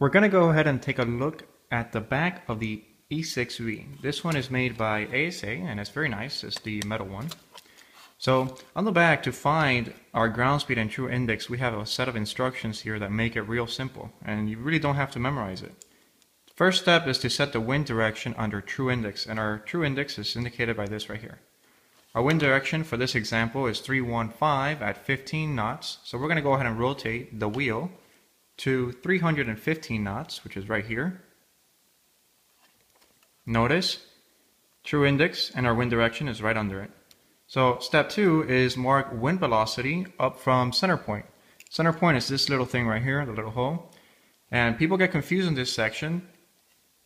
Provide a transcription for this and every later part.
We're going to go ahead and take a look at the back of the E6B. This one is made by ASA and it's very nice. It's the metal one. So on the back to find our ground speed and true index we have a set of instructions here that make it real simple and you really don't have to memorize it. First step is to set the wind direction under true index and our true index is indicated by this right here. Our wind direction for this example is 315 at 15 knots. So we're going to go ahead and rotate the wheel to 315 knots, which is right here. Notice, true index and our wind direction is right under it. So step two is mark wind velocity up from center point. Center point is this little thing right here, the little hole. And people get confused in this section,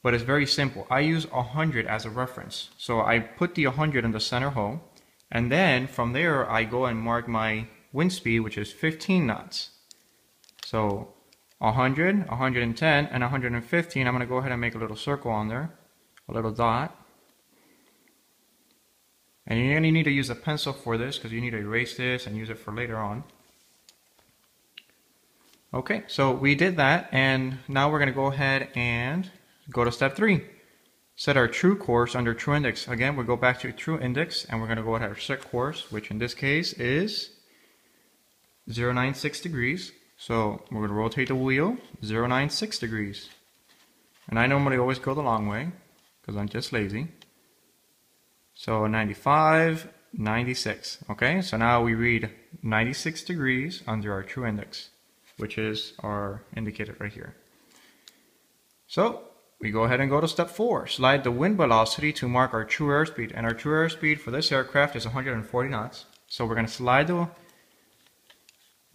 but it's very simple. I use 100 as a reference. So I put the 100 in the center hole. And then from there, I go and mark my wind speed, which is 15 knots. So 100, 110, and 115, I'm going to go ahead and make a little circle on there, a little dot. And you're going to need to use a pencil for this because you need to erase this and use it for later on. Okay, so we did that, and now we're going to go ahead and go to step three set our true course under true index. Again, we'll go back to true index and we're going to go ahead and set course, which in this case is 096 degrees. So we're going to rotate the wheel 096 degrees. And I normally always go the long way because I'm just lazy. So 95, 96. Okay, so now we read 96 degrees under our true index, which is our indicator right here. So we go ahead and go to step four. Slide the wind velocity to mark our true airspeed. And our true airspeed for this aircraft is 140 knots. So we're going to slide the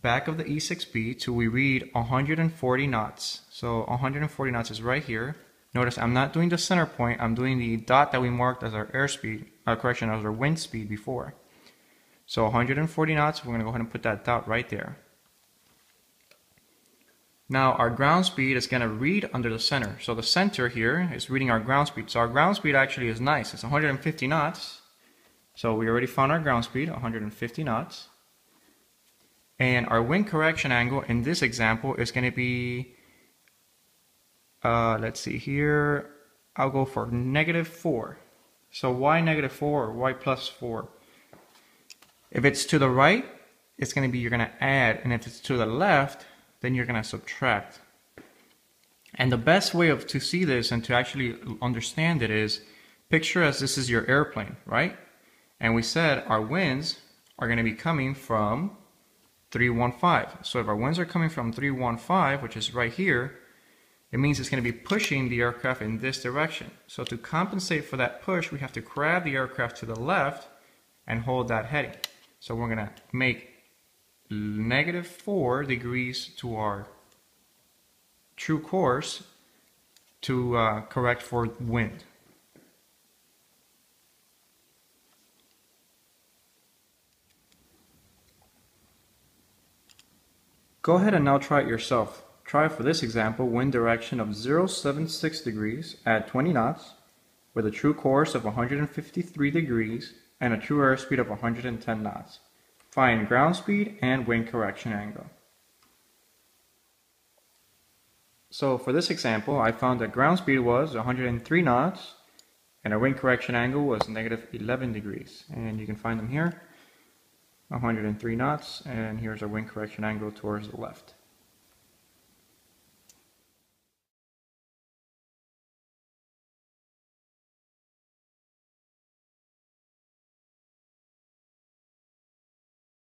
back of the E6B till we read 140 knots. So 140 knots is right here. Notice I'm not doing the center point. I'm doing the dot that we marked as our airspeed, uh, correction, as our wind speed before. So 140 knots, we're going to go ahead and put that dot right there. Now our ground speed is going to read under the center. So the center here is reading our ground speed. So our ground speed actually is nice. It's 150 knots. So we already found our ground speed, 150 knots. And our wind correction angle in this example is going to be, uh, let's see here, I'll go for negative 4. So why negative 4 or why plus 4? If it's to the right, it's going to be, you're going to add. And if it's to the left, then you're going to subtract. And the best way of to see this and to actually understand it is picture as this is your airplane, right? And we said our winds are going to be coming from 315. So if our winds are coming from 315, which is right here, it means it's going to be pushing the aircraft in this direction. So to compensate for that push, we have to grab the aircraft to the left and hold that heading. So we're going to make negative 4 degrees to our true course to uh, correct for wind. Go ahead and now try it yourself. Try for this example wind direction of 076 degrees at 20 knots with a true course of 153 degrees and a true airspeed of 110 knots. Find ground speed and wind correction angle. So for this example, I found that ground speed was 103 knots and our wind correction angle was negative 11 degrees. And you can find them here, 103 knots, and here's our wind correction angle towards the left.